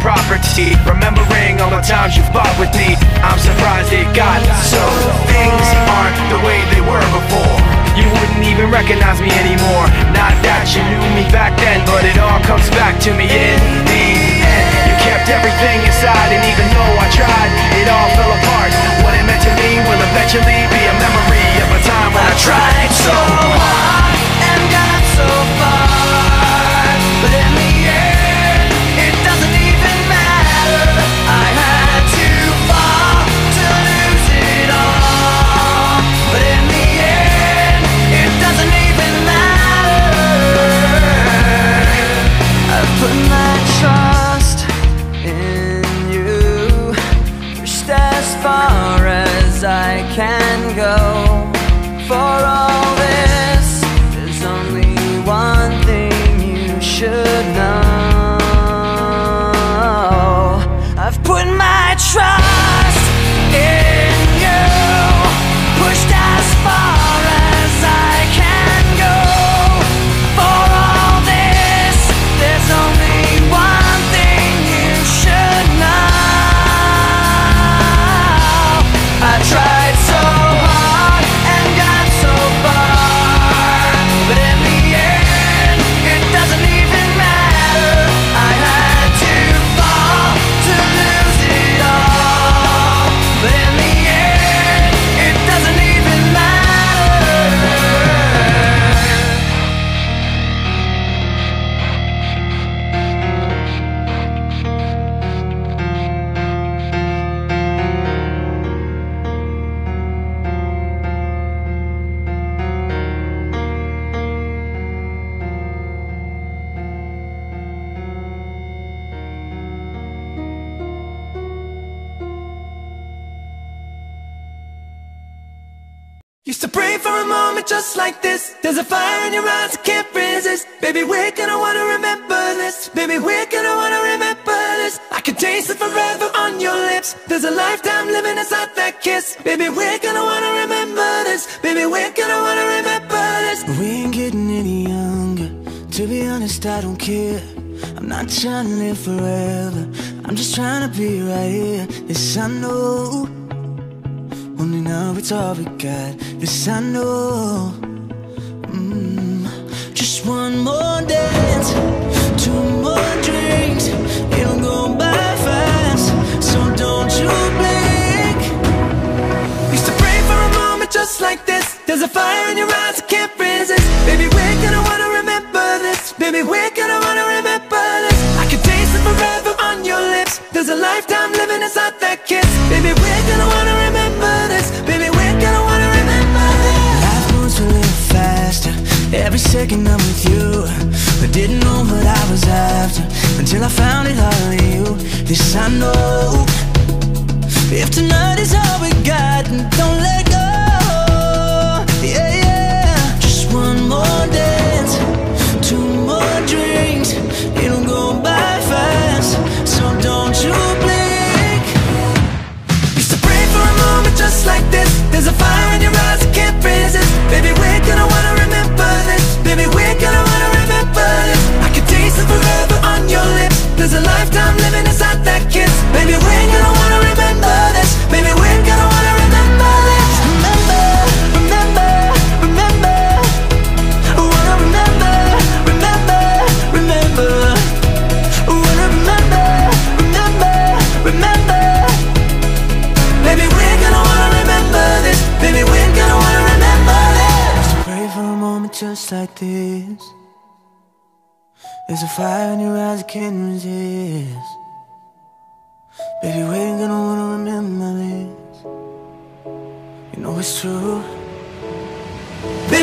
property. Remembering all the times you fought with me. I'm surprised it got so. Things aren't the way they were before. You wouldn't even recognize me anymore. Not that you knew me back then But it all comes back to me can Used to pray for a moment just like this. There's a fire in your eyes I can't resist. Baby, we're gonna wanna remember this. Baby, we're gonna wanna remember this. I can taste it forever on your lips. There's a lifetime living inside that kiss. Baby, we're gonna wanna remember this. Baby, we're gonna wanna remember this. We ain't getting any younger. To be honest, I don't care. I'm not trying to live forever. I'm just trying to be right here. This I know. Now it's all we got. This I know. Mm. Just one more dance, two more drinks. It'll go by fast, so don't you blink. Used to pray for a moment just like this. There's a fire in your eyes I can't resist. Baby, we're gonna wanna remember this. Baby, we're gonna wanna remember this. I can taste it forever on your lips. There's a lifetime living inside that kiss. Second I'm with you. I didn't know what I was after Until I found it all in you. This I know. If tonight is all we got Don't let like this. There's a fire in your eyes I can't resist. Baby, we ain't gonna wanna remember this. You know it's true. Baby,